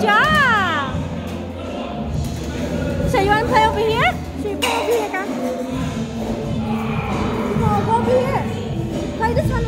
Job! So you want to play over here? So you play over here, go over here. Play this one.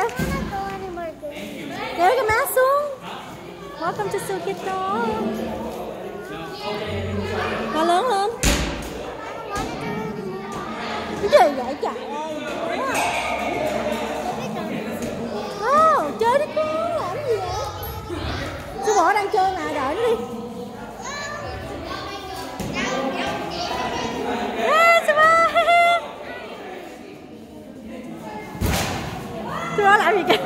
Welcome, Meron ka masong? Welcome to Sukito. Hello. There we go.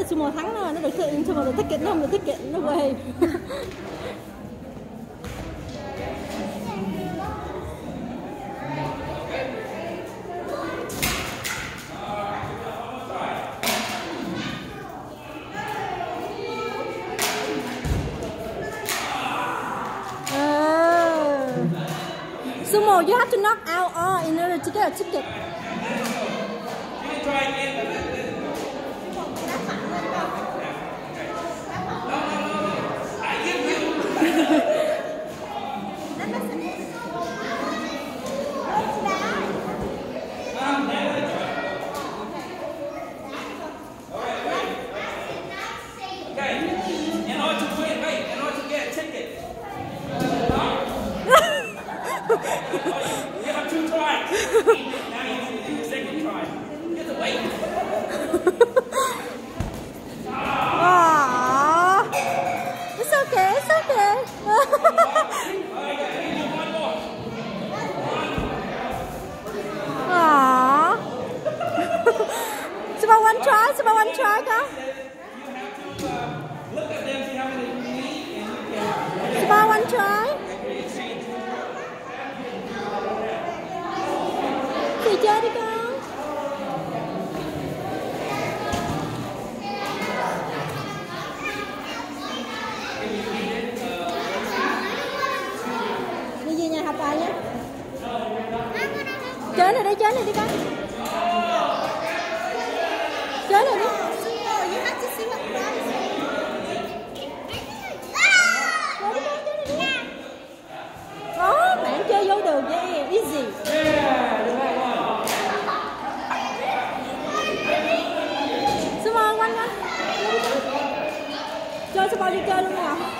Bạn sumo thắng nó, nó được thích sumo được tiết kiệm nó không được thích nó quay à. Sumo, you have to knock out all in order to get a ticket. In order to win, wait, in order to get a ticket, you have two tries. now you have to do the second try. You have to wait. Aww. It's okay, it's okay. Aww. It's about one try, it's about one try, con. Look at them, see how many you need, and you can It's about one try. exchange. Thì chơi đi con. Đi về nhà học bài nhé. Chơi này đi, chơi này đi con. Chơi này đi. Chơi đi con, chơi này đi. Đó, bạn chơi vô đường vậy. Sư mơ quanh quanh Chơi sư mơ đi chơi luôn nè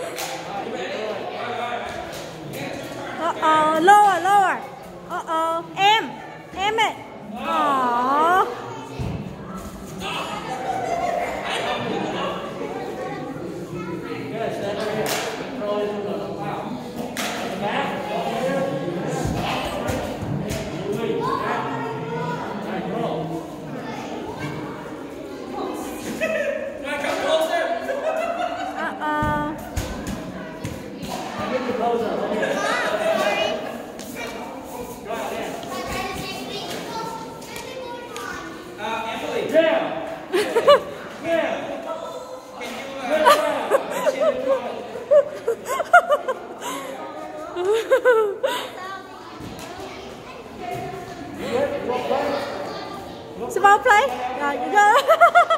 Small play? Yeah, you go.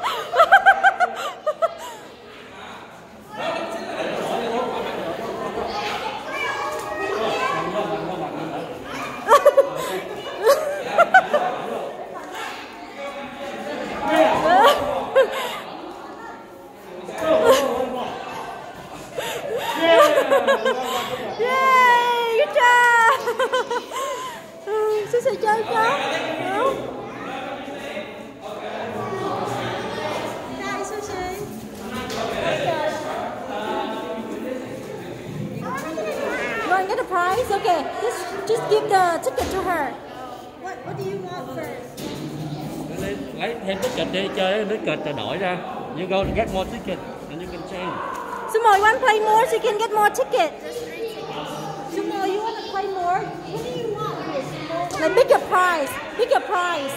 Rồi, go. Just give the ticket to her. What What do you want first? lấy, thêm ticket đi chơi ticket rồi đổi ra you go get more ticket and you can change Sumo, you want to play more so you can get more tickets? Sumo, you want to play more? What do you want? Like bigger prize, bigger prize.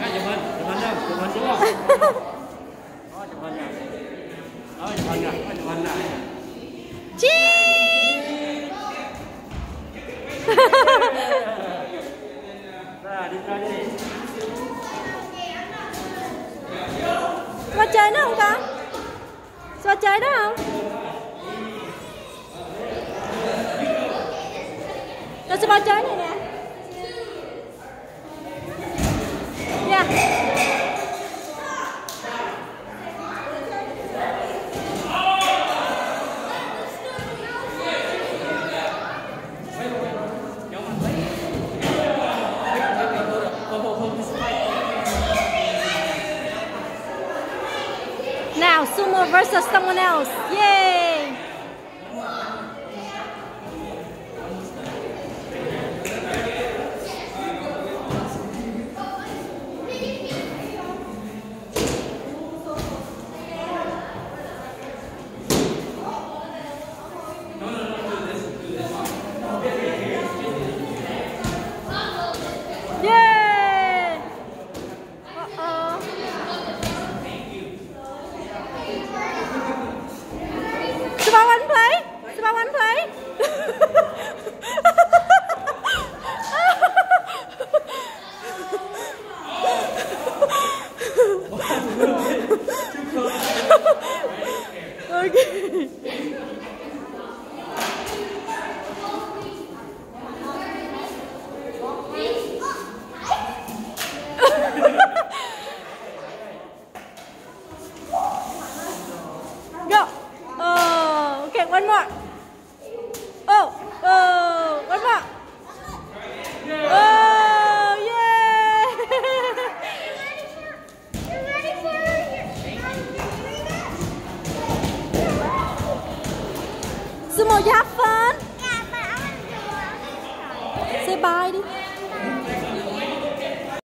Cái chụp hình chụp hình đâu chụp hình đúng không Đó, chụp hình nè Đó, chụp hình nè Đó, chụp hình nè Cheese! ra đi ra đi qua chơi nữa không con? Qua chơi đó không? Cho Sumo chơi này Now, Sumo versus someone else. Yay! kawan-kawan. You have